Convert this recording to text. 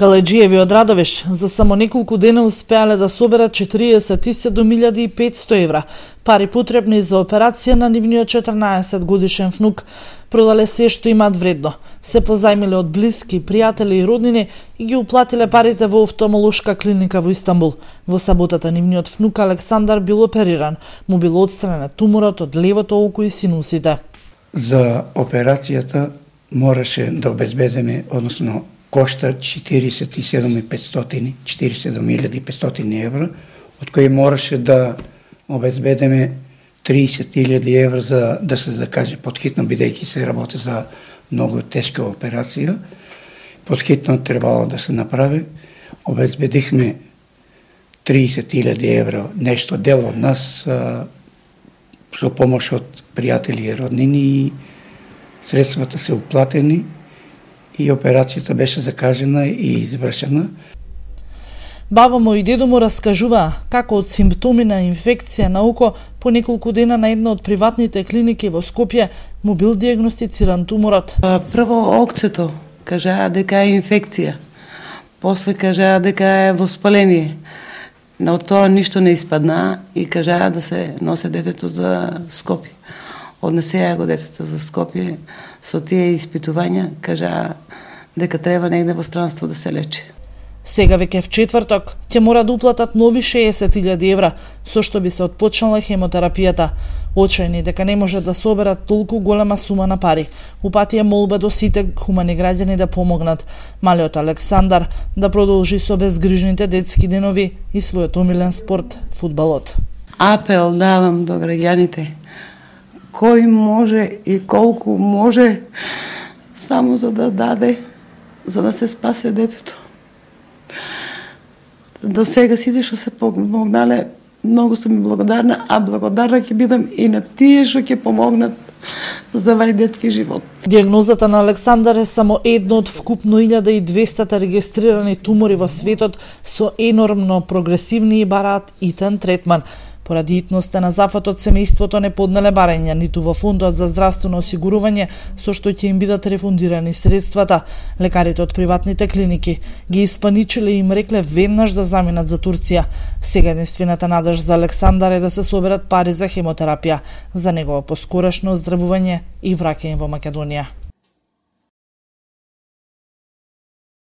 Каледжиеви од Радовеш за само неколку дена успеале да соберат 47.500 евра, пари потребни за операција на нивниот 14 годишен внук. Продале се што имаат вредно. Се позајмиле од блиски, пријатели и роднини и ги уплатиле парите во офтомолошка клиника во Истанбул. Во саботата нивниот внук Александар бил опериран. Му бил отстранен туморот од левото око и синусите. За операцијата мораше да обезбедеме, односно кошта 47.500, 47.500 евра, од кои мораше да обезбедеме 30.000 евра за да се закаже подхитно, бидејќи се работи за многу тешка операција. Подхитно требало да се направи. Обезбедихме 30.000 евра, нешто дел од нас, со помош од пријатели и роднини и средствата се уплатени и операцијата беше закажена и извршена. Баба му и дедо му раскажува како од симптоми на инфекција на око по неколку дена на една од приватните клиники во Скопје му бил диагностициран туморот. Прво окцето кажаа дека е инфекција. После кажаа дека е воспаление. Но тоа ништо не испадна и кажаа да се носе детето за Скопје однесеа го детето за Скопје со тие испитувања, кажа дека треба негде во странство да се лечи. Сега веќе в четврток ќе мора да уплатат нови 60.000 евра, со што би се отпочнала хемотерапијата. Очајни дека не може да соберат толку голема сума на пари. Упатија молба до сите хумани граѓани да помогнат. Малиот Александар да продолжи со безгрижните детски денови и својот омилен спорт, фудбалот. Апел давам до граѓаните кој може и колку може само за да даде, за да се спасе детето. До сега сите што се помогнале, многу сум ми благодарна, а благодарна ќе бидам и на тие што ќе помогнат за вај детски живот. Диагнозата на Александар е само едно од вкупно 1200 регистрирани тумори во светот со енормно прогресивни и бараат итен третман. Поради итноста на зафатот, семејството не поднеле барања ниту во фондот за здравствено осигурување, со што ќе им бидат рефундирани средствата. Лекарите од приватните клиники ги испаничиле и им рекле веднаш да заминат за Турција. Сега единствената надеж за Александар е да се соберат пари за хемотерапија, за негово поскорешно оздравување и враќање во Македонија.